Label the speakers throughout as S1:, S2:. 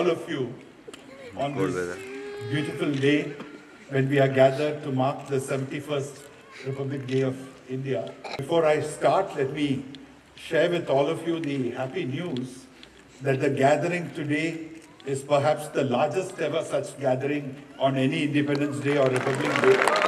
S1: all of you on this beautiful day when we are gathered to mark the 71st Republic Day of India. Before I start, let me share with all of you the happy news that the gathering today is perhaps the largest ever such gathering on any Independence Day or Republic Day.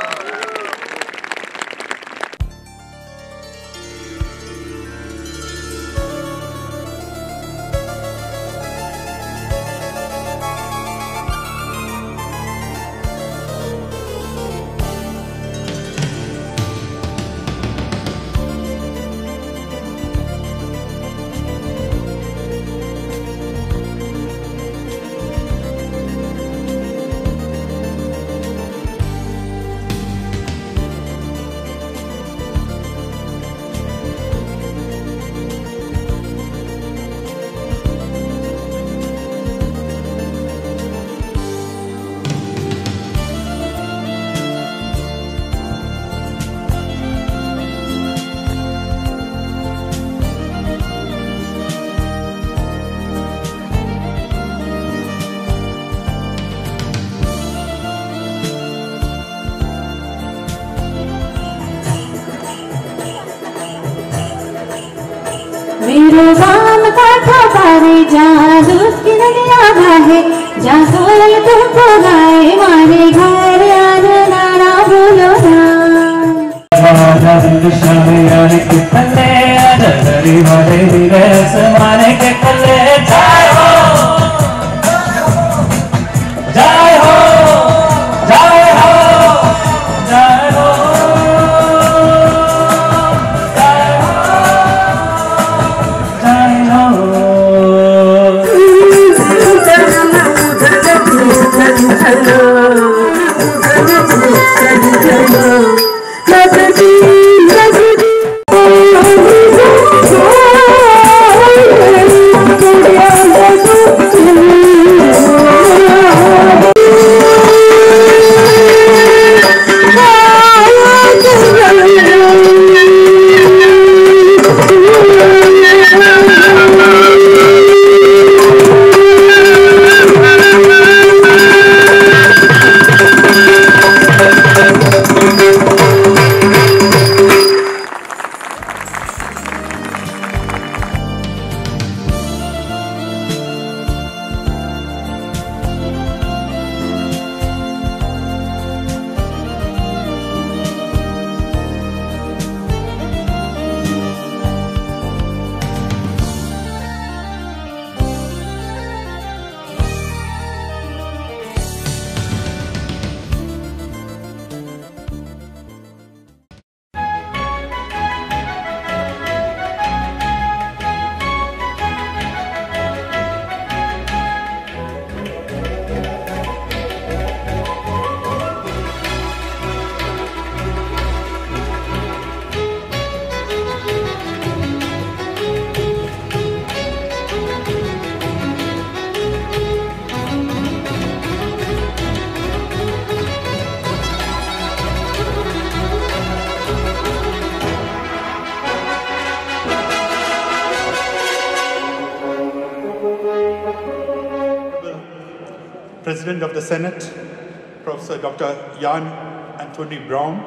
S2: मेरो राम कथा तारे जासूस की नगरी आधा है जासूस तुमको गाए मारे घर आना नाना बोलो ना कितने आदर मारे विरस मारे के
S1: President of the Senate, Professor Dr. Jan Anthonie Bruijn,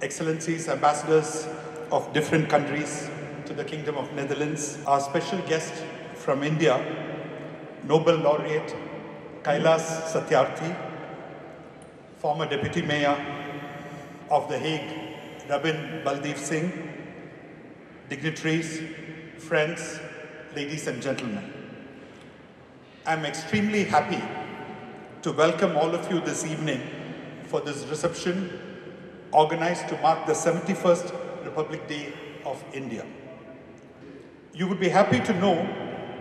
S1: Excellencies, Ambassadors of different countries to the Kingdom of Netherlands, our special guest from India, Nobel Laureate Kailash Satyarthi, former Deputy Mayor of The Hague, Rabin Baldewsingh, dignitaries, friends, ladies and gentlemen. I'm extremely happy to welcome all of you this evening for this reception organized to mark the 71st Republic Day of India. You would be happy to know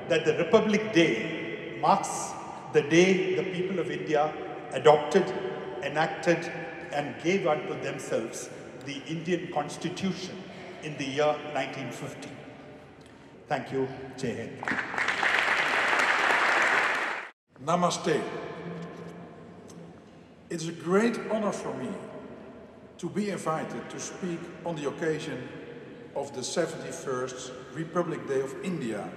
S1: that the Republic Day marks the day the people of India adopted, enacted, and gave unto themselves the Indian Constitution in the year 1950. Thank you, Jai.
S3: Namaste. It's a great honor for me to be invited to speak on the occasion of the 71st Republic Day of India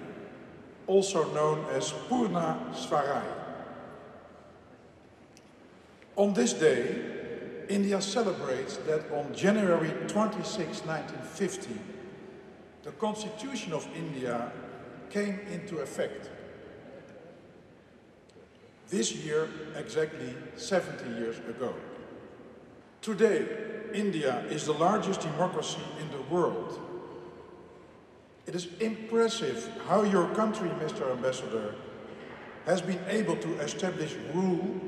S3: also known as Purna Swaraj. On this day, India celebrates that on January 26, 1950, the Constitution of India came into effect. This year, exactly 70 years ago. Today, India is the largest democracy in the world. It is impressive how your country, Mr. Ambassador, has been able to establish rule,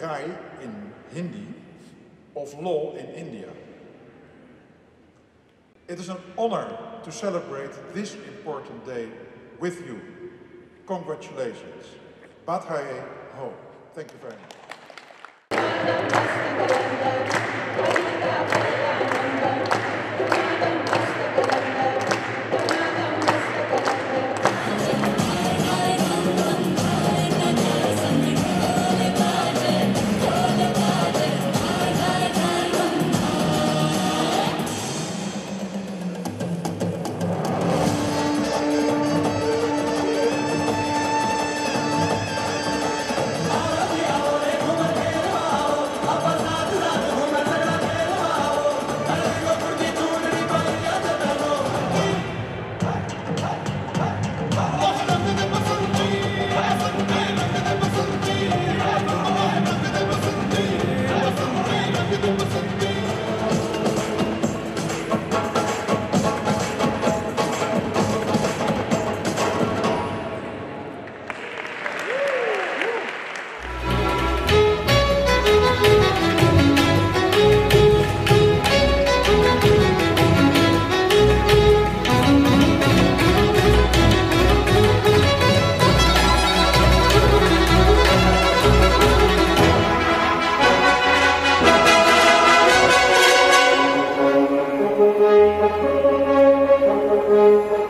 S3: Rai in Hindi, of law in India. It is an honor to celebrate this important day with you. Congratulations. Badhaye Ho. Thank you very much.
S2: Thank you.